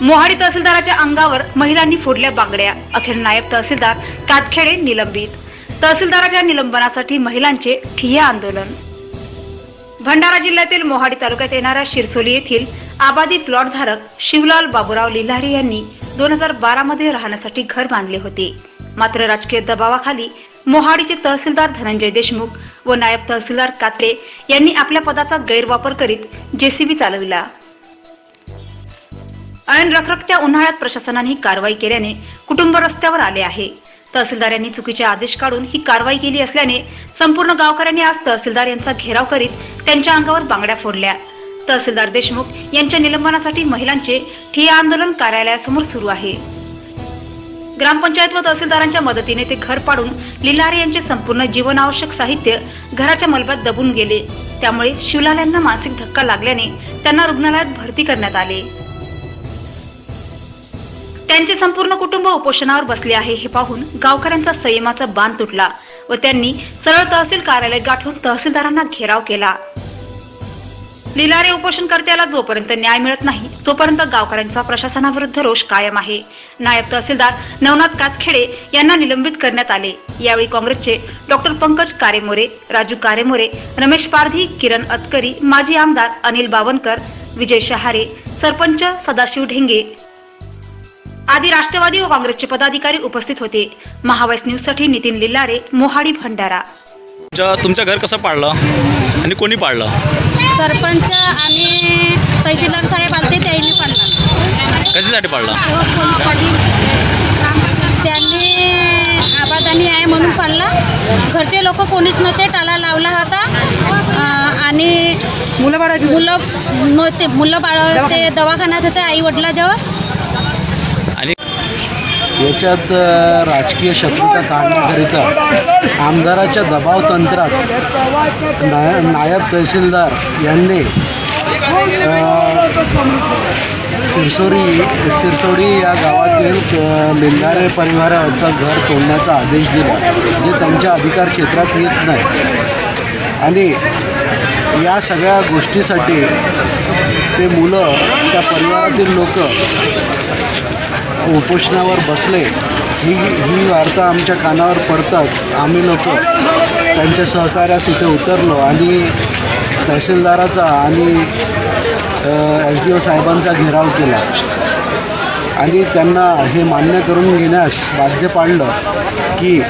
मोहाडी तहसीलदाराच्या अंगावर महिलांनी फोडल्या बांगड्या. अखेर नायब तहसीलदार कातखेडे निलंबित. तहसीलदाराच्या निलंबनासाठी महिलांचे ठिय्या आंदोलन. भंडारा जिल्ह्यातील मोहाडी तालुक्यात येणाऱ्या शिरसोली येथील आबादी प्लॉट धारक शिवलाल बाबुराव लिल्हारे यांनी दोन हजार बारा मध्ये राहण्यासाठी घर बांधले होते. मात्र राजकीय दबावाखाली मोहाडीचे तहसीलदार धनंजय देशमुख व नायब तहसीलदार कात्रे यांनी आपल्या पदाचा गैरवापर करीत जेसीबी चालविला. ऐन रखरखत्या उन्हाळ्यात प्रशासनाने ही कारवाई केल्याने कुटुंब रस्त्यावर आले आहे. तहसीलदार यांनी चुकीचे आदेश काढून ही कारवाई केली असल्याने संपूर्ण गावकऱ्यांनी आज तहसीलदार यांचा घेराव करीत त्यांच्या अंगावर बांगड्या फोडल्या. तहसीलदार देशमुख यांच्या निलंबनासाठी महिलांचे ठिय्या आंदोलन कार्यालयासमोर सुरू आहे. ग्रामपंचायत व तहसीलदारांच्या मदतीने ते घर पाडून लिलारे यांचे संपूर्ण जीवनावश्यक साहित्य घराच्या मलब्यात दबून गेले. त्यामुळे शिवलाल यांना मानसिक धक्का लागल्याने त्यांना रुग्णालयात भरती करण्यात आले. त्यांचे संपूर्ण कुटुंब उपोषणावर बसले आहे. हे पाहून गावकऱ्यांचा संयमाचा बांध तुटला व त्यांनी सरळ तहसील कार्यालय गाठून तहसीलदारांना घेराव केला. लिलारे उपोषणकर्त्याला जोपर्यंत न्याय मिळत नाही तोपर्यंत गावकऱ्यांचा प्रशासनाविरुद्ध रोष कायम आहे. नायब तहसीलदार नवनाथ कातखेडे यांना निलंबित करण्यात आले. यावेळी काँग्रेसचे डॉक्टर पंकज कारेमोरे राजू कारेमोरे रमेश पारधी किरण अतकरी माजी आमदार अनिल बावनकर विजय शहारे सरपंच सदाशिव ढेंगे आदी राष्ट्रवादी व काँग्रेसचे पदाधिकारी उपस्थित होते. महावाईस न्यूजसाठी नितीन लिल्लारे मोहाडी भंडारा. तुमच्या तुमचं घर कसं पाडलं? आणि कोणी पाडलं? सरपंच आणि तहसीलदार साहेब आलते त्यांनी पडला. कशासाठी पाडलं? त्यांनी आबादानी आहे म्हणून पडला. घरचे लोक कोणीच नव्हते टाला लावला होता. आणि मुलं बाळ मुलं नव्हते मुलं बाळ ते दवाखान्यात होते आई वडिलाजवळ. याच्यात राजकीय शत्रुता काढण्याकरिता आमदाराच्या दबाव तंत्रात नाय नायब तहसीलदार यांनी सिरसोरी सिरसोडी या गावातील लिंगारे परिवाराचं घर तोडण्याचा आदेश दिला जे त्यांच्या अधिकार क्षेत्रात येत नाही. आणि या सगळ्या गोष्टीसाठी ते मुलं त्या परिवारातील लोक उपोषणावर बसले ही ही वार्ता आमच्या कानावर पडताच आम्ही लोक त्यांच्या सहकार्यास इथे उतरलो आणि तहसीलदाराचा आणि एस डी ओ साहेबांचा घेराव केला. आणि त्यांना हे मान्य करून घेण्यास बाध्य पाडलं की